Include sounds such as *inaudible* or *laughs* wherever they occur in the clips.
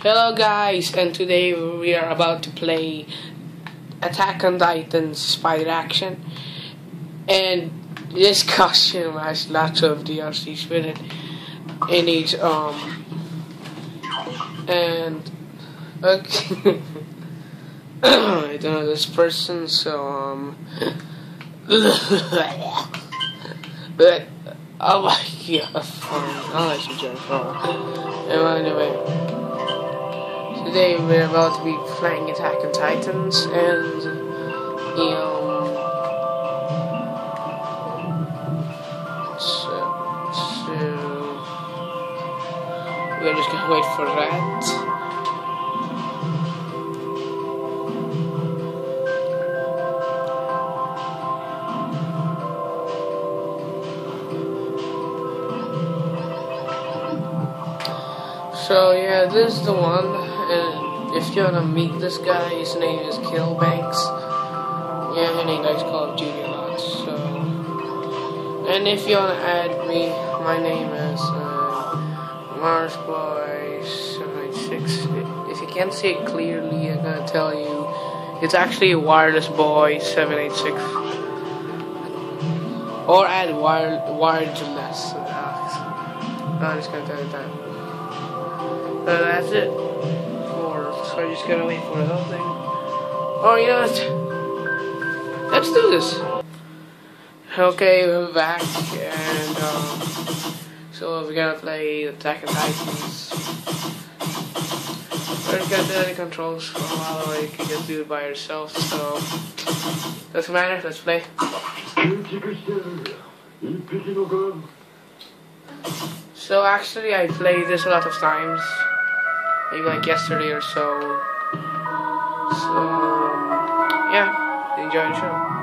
Hello guys, and today we are about to play Attack on Titan Spider Action. And this *laughs* costume has lots of DLCs with it. It needs um and okay *laughs* I don't know this person so um but *laughs* oh my god fine. I'll let you jump oh. anyway Today we're about to be playing Attack on Titans and you know so, so we're just gonna wait for that. So yeah, this is the one if you wanna meet this guy, his name is Killbanks. Yeah, and he likes Call of Duty a lot. So, and if you wanna add me, my name is uh, Marsboy786. If you can't see it clearly, I'm gonna tell you. It's actually Wireless Boy 786. Or add wire, wireless. I'm just gonna tell you that. So that's it so I just gotta wait for the thing. Oh, you know what? Let's do this. Okay, we're back, and um, so we're gonna play Attack on Titans. We're just gonna do the controls for a while, or you can just do it by yourself, so doesn't matter, let's play. So actually I played this a lot of times maybe like yesterday or so. So, um, yeah, enjoy the show.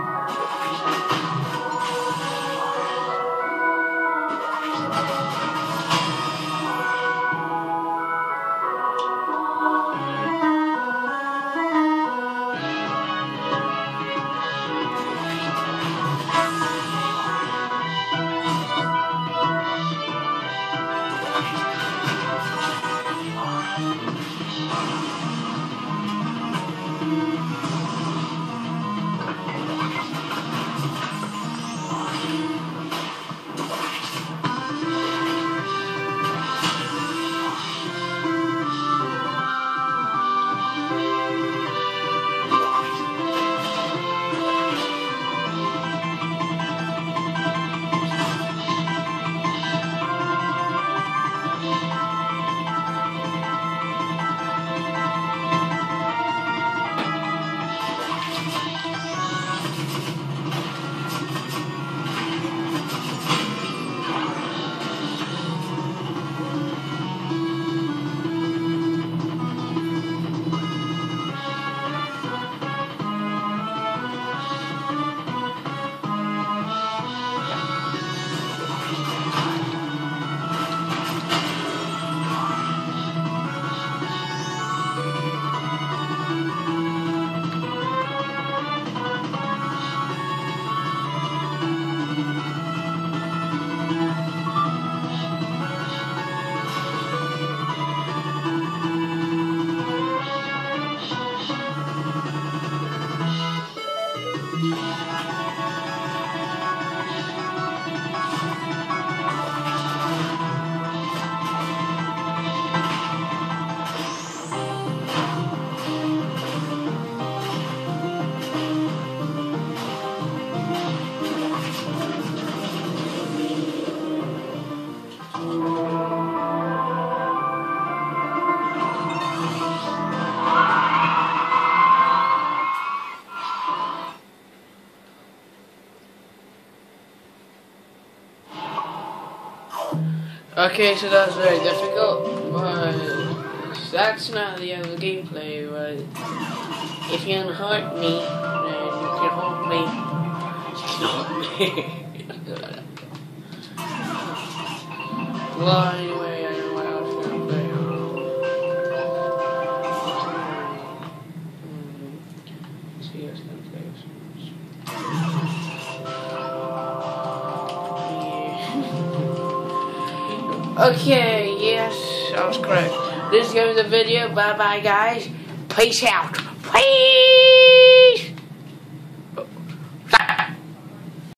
Okay, so that's very difficult, but that's not the end of the gameplay, but if you can hurt me, then you can hold me. *laughs* well, anyway, I know what else I'm gonna play. Hmm. See, I was gonna play Okay, yes, I was correct. this be the video. Bye bye, guys. Peace out. Peace.